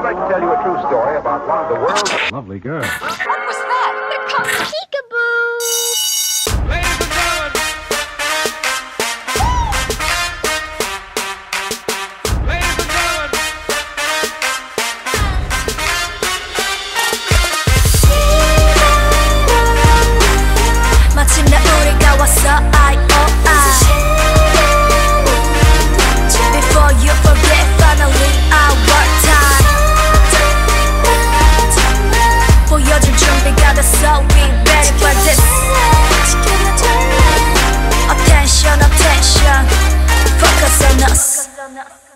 I'd like to tell you a true story about one of the world's Lovely girl. What was that? Here comes Peekaboo. I'm not